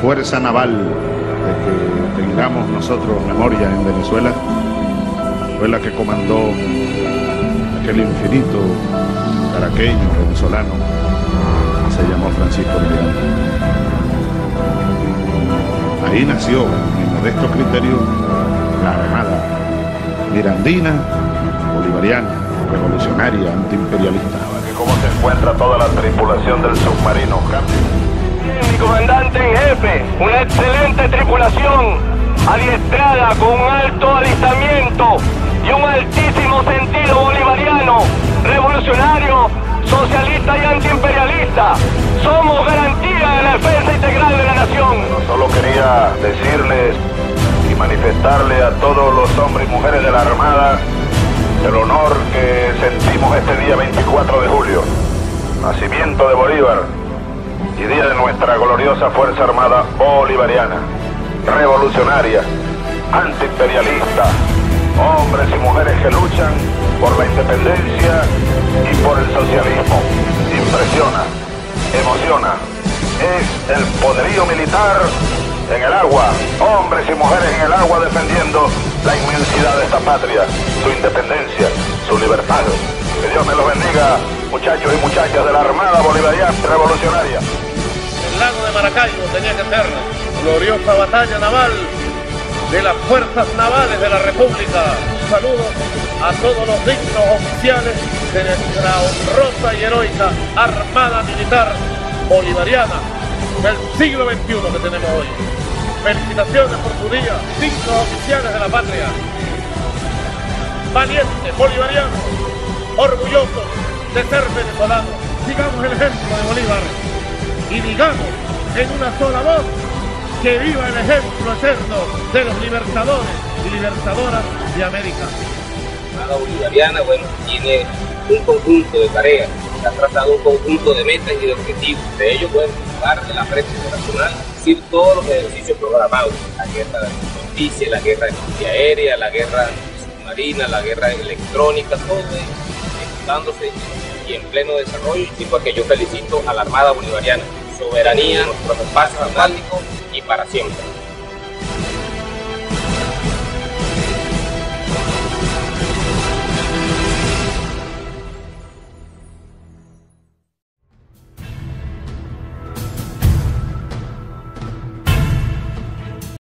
fuerza naval de que tengamos nosotros memoria en Venezuela fue la que comandó aquel infinito caraqueño venezolano se llamó Francisco Miranda. Ahí nació, en modesto criterio, la Armada mirandina, bolivariana, revolucionaria, antiimperialista. ¿Cómo se encuentra toda la tripulación del submarino? Mi comandante en jefe, una excelente tripulación, adiestrada con un alto alistamiento y un altísimo sentido bolivariano, revolucionario, socialista y antiimperialista. Somos garantía de la defensa integral de la nación. Solo quería decirles y manifestarle a todos los hombres y mujeres de la Armada el honor que sentimos este día 24 de julio, nacimiento de Bolívar y día de nuestra gloriosa Fuerza Armada Bolivariana, revolucionaria, antiimperialista, hombres y mujeres que luchan por la independencia y por el socialismo. Impresiona, emociona, es el poderío militar en el agua, hombres y mujeres en el agua defendiendo la inmensidad de esta patria, su independencia, su libertad. Que Dios me los bendiga, muchachos y muchachas de la Armada Bolivariana Revolucionaria. El lago de Maracaibo tenía que ser gloriosa batalla naval de las fuerzas navales de la República. Saludos a todos los dignos oficiales de nuestra honrosa y heroica Armada Militar Bolivariana del siglo XXI que tenemos hoy. Felicitaciones por su día, dignos oficiales de la patria. Valientes, bolivarianos, orgullosos de ser venezolanos. Sigamos el ejemplo de Bolívar y digamos en una sola voz que viva el ejemplo eterno de los libertadores y libertadoras de América. La bolivariana, bueno, tiene un conjunto de tareas, ha trazado un conjunto de metas y de objetivos. De ellos pueden participar de la prensa internacional, decir todos los ejercicios programados, la guerra de justicia, la guerra de aérea, la guerra submarina, la guerra electrónica, todo y en pleno desarrollo. Y porque yo felicito a la Armada Bolivariana, soberanía, nuestros espacios atlánticos y para siempre.